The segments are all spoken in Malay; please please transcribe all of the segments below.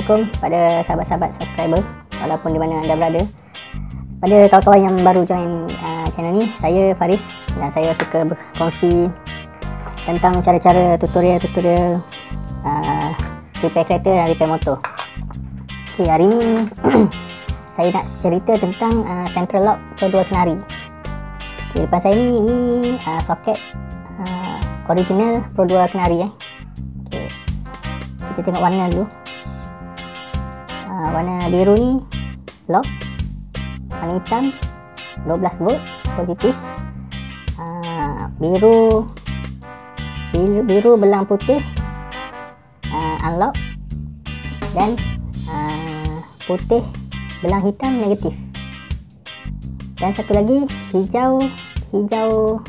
Assalamualaikum pada sahabat-sahabat subscriber walaupun di mana anda berada. Pada kawan-kawan yang baru join uh, channel ni, saya Faris dan saya suka berkongsi tentang cara-cara tutorial-tutorial uh, repair kereta dan repair motor. Okay, hari ni saya nak cerita tentang uh, central lock 2 Kenari. Okay, depan saya ni, ni uh, soket uh, original Pro 2 Kenari eh. Okay. Kita tengok warna dulu. Uh, warna biru ni lock. Warna hitam 12 volt positif. Uh, biru biru, biru belang putih. Uh, unlock. Dan uh, putih belang hitam negatif. Dan satu lagi hijau hijau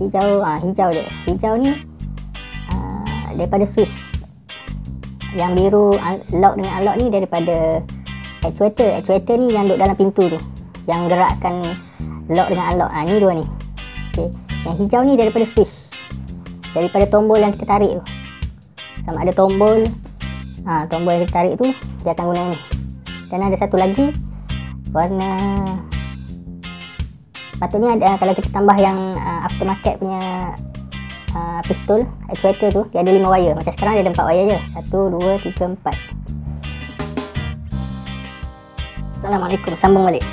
hijau ah hijau dia. Hijau ni uh, daripada Swiss yang biru lock dengan unlock ni daripada actuator. Actuator ni yang duduk dalam pintu tu yang gerakkan lock dengan unlock. Ah ni dua ni. Okey. Yang hijau ni daripada Swiss daripada tombol yang kita tarik tu. Sama ada tombol ha, tombol yang kita tarik tu dia akan guna ni dan ada satu lagi warna sepatutnya ada kalau kita tambah yang uh, aftermarket punya uh, pistol. Actuator tu dia ada 5 wire. Macam sekarang dia ada 4 wire je. 1 2 3 4 Assalamualaikum. Sambung balik.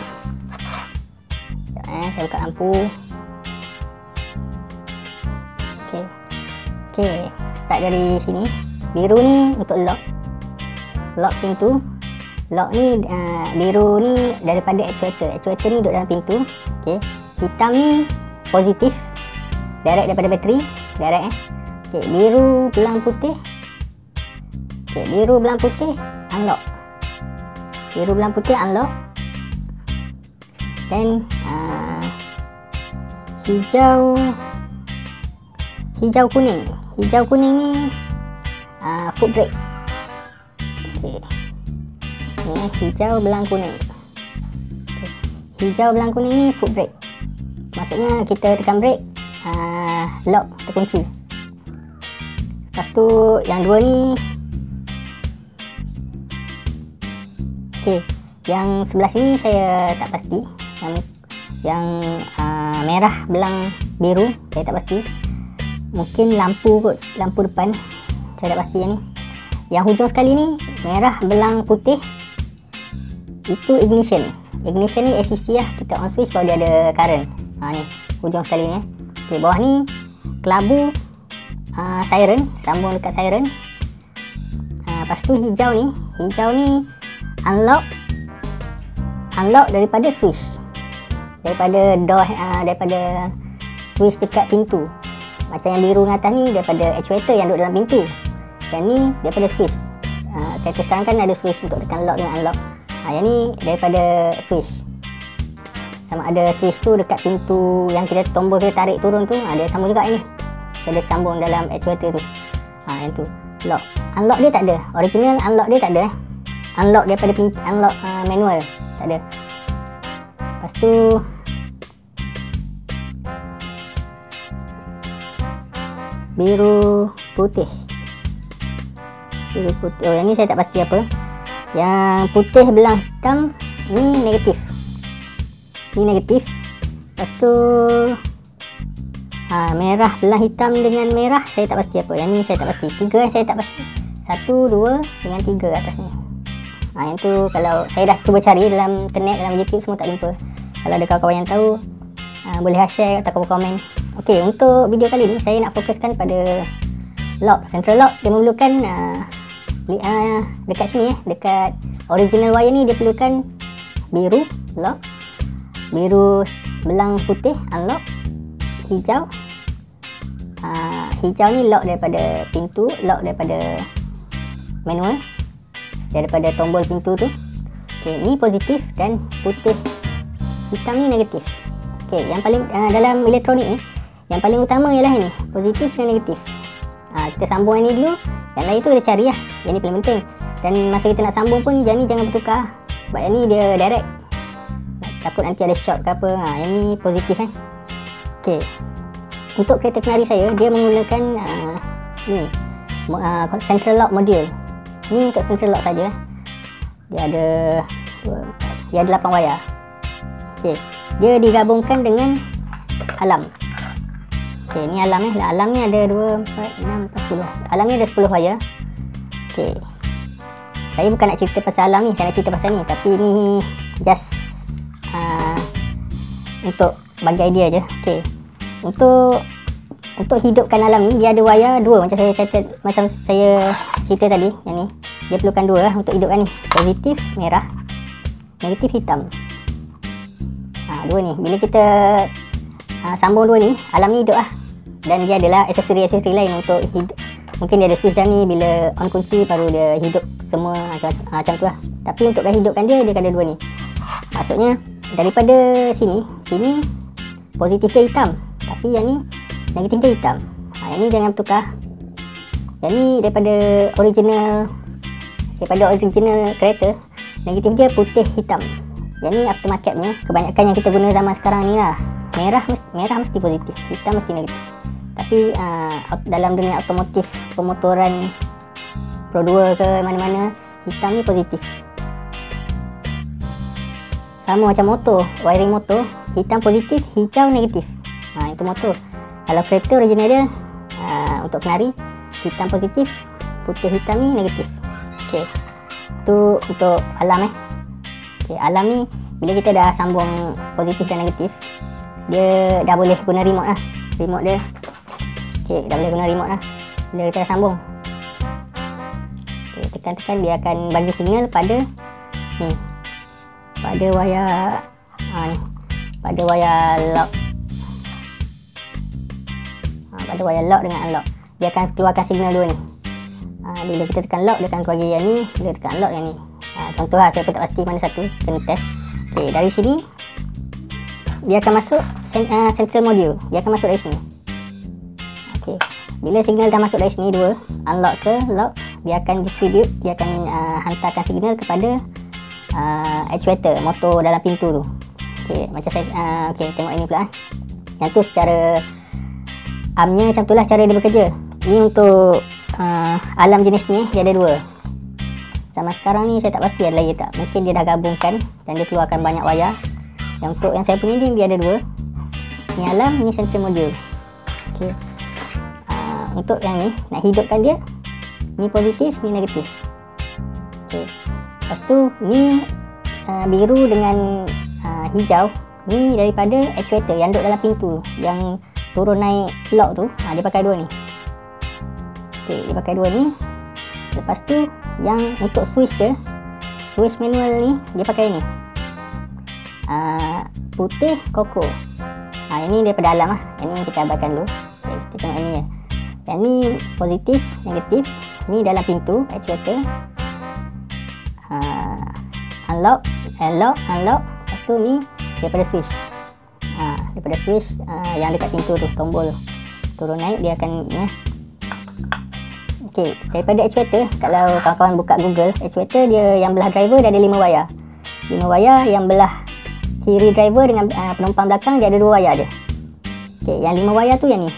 Sekejap eh. Saya buka lampu. Okey. Okey. Start dari sini. Biru ni untuk lock. Lock pintu. Lock ni uh, biru ni daripada actuator. Actuator ni duduk dalam pintu. Okey. Hitam ni positif. Direct daripada bateri direct eh? Okey biru belang putih. Okey biru belang putih unlock. Biru belang putih unlock. Dan uh, hijau hijau kuning. Hijau kuning ni uh, foot brake okey ni hijau belang kuning. Okay. hijau belang kuning ni foot brake maksudnya kita tekan uh, lock terkunci. Lepas tu yang dua ni. Ok yang sebelah sini saya tak pasti. Yang yang uh, merah belang biru saya tak pasti. Mungkin lampu kot lampu depan saya tak pasti yang ni. Yang hujung sekali ni merah belang putih. Itu ignition. Ignition ni ACC lah kita on switch kalau dia ada current. Ha ni hujung sekali ni okay, bawah ni kelabu uh, siren sambung dekat siren. Ha, lepas tu hijau ni hijau ni unlock unlock daripada switch daripada door uh, daripada switch dekat pintu. Macam yang biru dengan atas ni daripada actuator yang duduk dalam pintu. Yang ni daripada switch. Uh, kereta sekarang kan ada switch untuk tekan lock dengan unlock. Ha, yang ni daripada switch sama ada switch tu dekat pintu yang kita tombol kita tarik turun tu ha, dia sambung juga ni dia ada sambung dalam actuator tu. Ha, yang tu. Lock. Unlock dia tak ada. Original unlock dia tak ada eh. unlock daripada pintu unlock uh, manual. Tak ada. Lepas tu biru putih. Biru putih. Oh yang ni saya tak pasti apa. Yang putih belang hitam ni negatif ni negatif. Lepas tu ha, merah belang hitam dengan merah saya tak pasti apa. Yang ni saya tak pasti. Tiga saya tak pasti. Satu dua dengan tiga atas ni. Ha, yang tu kalau saya dah cuba cari dalam internet dalam youtube semua tak jumpa. Kalau ada kawan-kawan yang tahu ha, boleh share atau komen. Ok untuk video kali ni saya nak fokuskan pada lock. Central lock dia memerlukan uh, uh, dekat sini eh dekat original wire ni dia perlukan biru lock biru belang putih unlock. Hijau. Uh, hijau ni lock daripada pintu lock daripada manual. Daripada tombol pintu tu. Okay, ni positif dan putih. Hitam ni negatif. Okay, yang paling uh, dalam elektronik ni yang paling utama ialah ini. Positif dan negatif. Uh, kita sambung yang ni dulu. Yang lain tu kita cari lah. Yang ni paling penting. Dan masa kita nak sambung pun yang ni jangan bertukar. Sebab yang ni dia direct takut nanti ada short ke apa. Ha, yang ni positif kan ok untuk kereta kenari saya dia menggunakan uh, ni uh, central lock module. Ni untuk central lock saja. Dia ada dia ada 8 wayar. Okey. Dia digabungkan dengan alam. Okey ni alam eh. Alam ni ada 2 4 6 10 alam ni ada 10 wayar. Okey. Saya bukan nak cerita pasal alam ni. Saya nak cerita pasal ni. Tapi ni just untuk bagi idea je. Okey. Untuk untuk hidupkan alam ni dia ada wayar dua. Macam saya kata macam saya cerita tadi yang ni. Dia perlukan dua lah untuk hidupkan ni. Positif merah. Negatif hitam. Ha, dua ni. Bila kita ha, sambung dua ni alam ni hidup lah. Dan dia adalah aksesori-aksesori lain untuk hidup mungkin dia ada switch dah ni bila on kunci baru dia hidup semua macam, ha, macam tu lah. Tapi untuk hidupkan dia dia ada dua ni. Maksudnya daripada sini sini positif ke hitam. Tapi yang ni negatif ke hitam. Ha, yang ni jangan tukar yang ni daripada original daripada original kereta negatif dia putih hitam. Yang ni aftermarketnya kebanyakan yang kita guna zaman sekarang ni lah. Merah merah mesti positif hitam mesti negatif. Tapi uh, dalam dunia otomotif pemotoran Pro 2 ke mana-mana hitam ni positif sama macam motor. Wiring motor hitam positif hijau negatif. Ha, itu motor. Kalau kereta original dia uh, untuk kenari hitam positif putih hitam ni negatif. Ok tu untuk alam eh. Ok alam ni bila kita dah sambung positif dan negatif dia dah boleh guna remote lah. Remote dia ok dah boleh guna remote lah. Bila kita dah sambung. Okay, tekan-tekan dia akan bagi signal pada ni pada wayar ha, pada wayar lock. Pada wayar lock dengan unlock. Dia akan keluarkan signal dua ni. Ha, bila kita tekan lock dia akan keluar yang ni. Bila tekan unlock yang ni ha, contoh lah saya pun tak pasti mana satu kena test. Ok dari sini dia akan masuk uh, central module. Dia akan masuk dari sini. Ok bila signal dah masuk dari sini dua unlock ke lock dia akan distribute dia akan uh, hantarkan signal kepada uh, actuator motor dalam pintu tu. Ok macam saya uh, ok tengok ini pula yang tu secara armnya macam itulah cara dia bekerja. Ni untuk uh, alam jenis ni dia ada dua. Sama sekarang ni saya tak pasti ada lagi tak. Mungkin dia dah gabungkan dan dia keluarkan banyak wayar. Yang untuk yang saya punya ni dia ada dua. Ni alam ni sensor module okay. uh, untuk yang ni nak hidupkan dia ni positif ni negatif. Okay. Lepas tu ni uh, biru dengan uh, hijau. Ni daripada actuator yang duduk dalam pintu yang turun naik lock tu. Ha, dia pakai dua ni. Ok dia pakai dua ni. Lepas tu yang untuk switch dia switch manual ni dia pakai ni. Ha, putih koko. Ha, yang ni daripada dalam lah. Yang ni kita abaikan dulu. Okay, kita tengok ni ya. Yang ni positif negatif. Ni dalam pintu actuator ha, unlock unlock unlock lepas tu ni daripada switch ha, daripada switch ha, yang dekat pintu tu tombol turun naik dia akan ya. Okey, daripada actuator kalau kawan-kawan buka Google, actuator dia yang belah driver dia ada 5 wayar. 5 wayar yang belah kiri driver dengan uh, penumpang belakang dia ada 2 wayar dia. Okey, yang 5 wayar tu yang ni.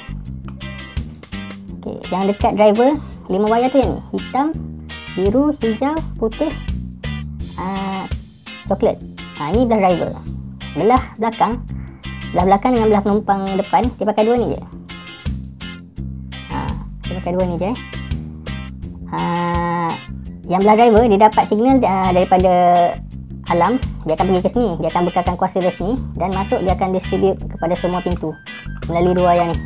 Okey, yang dekat driver 5 wayar tu yang ni, hitam, biru, hijau, putih, uh, coklat. Ha, ini belah driver. Belah belakang. Belah belakang dengan belah penumpang depan dia pakai dua ni je. Ha, dia pakai dua ni je ha, yang belah driver dia dapat signal uh, daripada alam. Dia akan pergi ke sini. Dia akan bekalkan kuasa dari sini dan masuk dia akan distribute kepada semua pintu melalui dua wayar ni.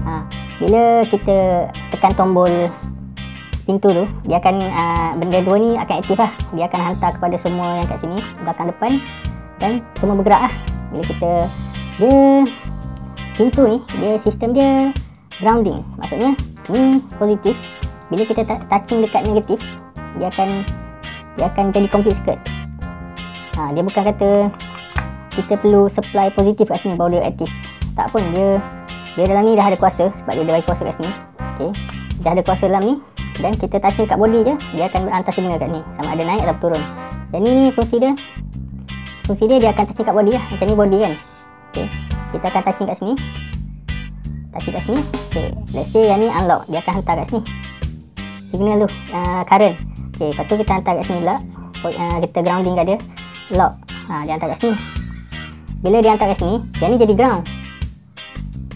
Ha, bila kita tekan tombol pintu tu dia akan uh, benda dua ni akan aktif lah. Dia akan hantar kepada semua yang kat sini belakang depan dan semua bergerak lah. Bila kita dia pintu ni dia sistem dia grounding. Maksudnya ni positif. Bila kita touching dekat negatif dia akan dia akan jadi complete skirt ha, dia bukan kata kita perlu supply positif kat sini baru dia aktif. Tak pun dia dia dalam ni dah ada kuasa sebab dia ada bagi kuasa kat sini. Okay. dah ada kuasa dalam ni dan kita touching kat body je dia akan hantar signal kat ni sama ada naik atau turun dan ni ni fungsi dia fungsi dia dia akan touching kat body lah macam ni body kan Okay. Kita akan touching kat sini. Touching kat sini. Okay. Let's say yang ni unlock. Dia akan hantar kat sini. Signal tu. Uh, current. Okay, lepas tu kita hantar kat sini pula. Uh, kita grounding kat dia. Lock. Ha, dia hantar kat sini. Bila dia hantar kat sini, dia ni jadi ground.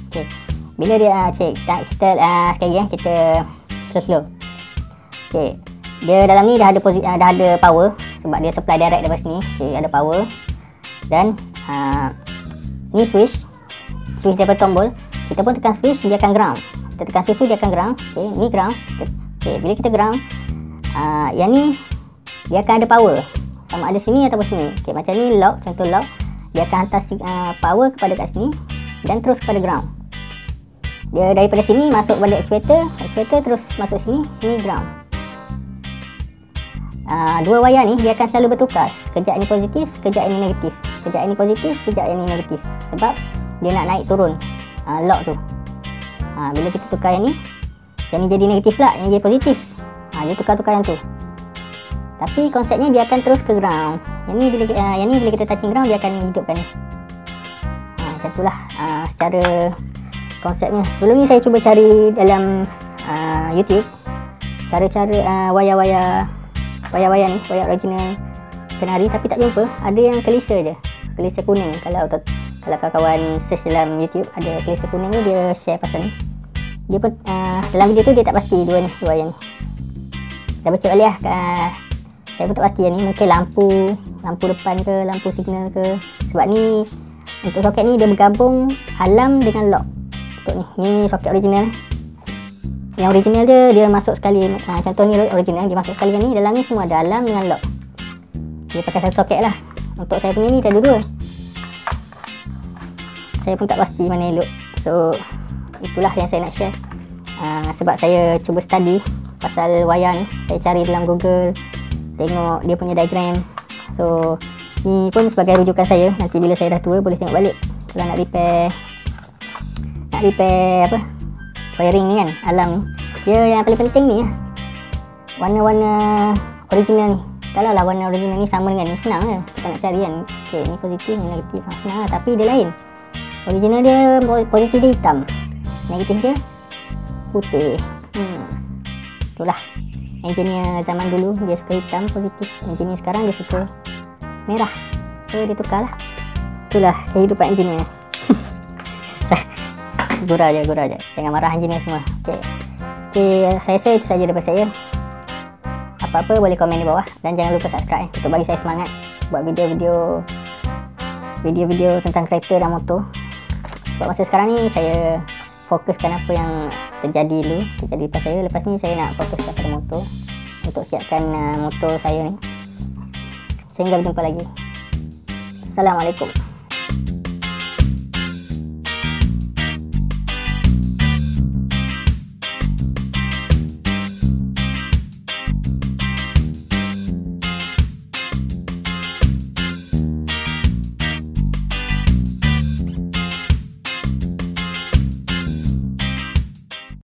Okay. Bila dia uh, check, kita, uh, sekali eh, kita slow-slow. Okay. Dia dalam ni dah ada posi- uh, dah ada power sebab dia supply direct daripada sini. Okay, ada power. Dan uh, ni switch. Switch daripada tombol. Kita pun tekan switch, dia akan ground. Kita tekan switch tu dia akan ground. Okay, ni ground. Okay, bila kita ground, uh, yang ni dia akan ada power sama ada sini atau sini okay, macam ni lock contoh lock dia akan hantar uh, power kepada kat sini dan terus kepada ground dia daripada sini masuk balik actuator actuator terus masuk sini sini ground uh, dua wayar ni dia akan selalu bertukar. Kejap ni positif kejap ni negatif. Kejap ni positif kejap ni negatif. Sebab dia nak naik turun. Uh, lock tu. Uh, bila kita tukar yang ni yang ni jadi negatif pula yang ni jadi positif. Ha, dia tukar-tukar yang tu. Tapi konsepnya dia akan terus ke ground. Yang ni bila, uh, yang ni bila kita touching ground dia akan hidupkan ha, macam tu lah uh, secara konsepnya. Sebelum ni saya cuba cari dalam uh, youtube cara-cara uh, wayar-wayar wayar-wayar ni wayar original. Kenari tapi tak jumpa ada yang kelisa je. Kelisa kuning. Kalau kalau kawan-kawan search dalam youtube ada kelisa kuning ni dia share pasal ni. Dia pun uh, dalam video tu dia tak pasti dua ni dua yang ni. Dah baca balik lah uh, saya pun tak pasti yang ni. Mungkin lampu lampu depan ke lampu signal ke. Sebab ni untuk soket ni dia bergabung alam dengan lock. Untuk ni ni soket original yang original dia dia masuk sekali. Uh, contoh ni original dia masuk sekali yang ni dalam ni semua ada alam dengan lock. Dia pakai satu soket lah. Untuk saya punya ni ada dua. Saya pun tak pasti mana elok. So itulah yang saya nak share. Uh, sebab saya cuba study pasal wayar ni. Saya cari dalam google tengok dia punya diagram. So ni pun sebagai rujukan saya. Nanti bila saya dah tua boleh tengok balik. Kalau nak repair nak repair apa wiring ni kan alam ni. Dia yang paling penting ni lah warna-warna original ni. Kalau lah warna original ni sama dengan ni senang lah kita nak cari kan ok ni positif ni negatif ha, senang lah. Tapi dia lain. Original dia positif dia hitam. Negatif dia putih. Hmm. itulah. Engineer zaman dulu dia suka hitam positif. Engineer sekarang dia suka merah. So dia tukar lah itulah kehidupan engineer gurau je gurau je. Jangan marah engineer semua. Ok ok saya rasa itu saja daripada saya. Apa-apa boleh komen di bawah. Dan jangan lupa subscribe untuk bagi saya semangat buat video-video video-video tentang kereta dan motor. Buat masa sekarang ni saya fokuskan apa yang terjadi dulu terjadi pada saya. Lepas ni saya nak fokus pada motor. Untuk siapkan uh, motor saya ni. Sehingga berjumpa lagi. Assalamualaikum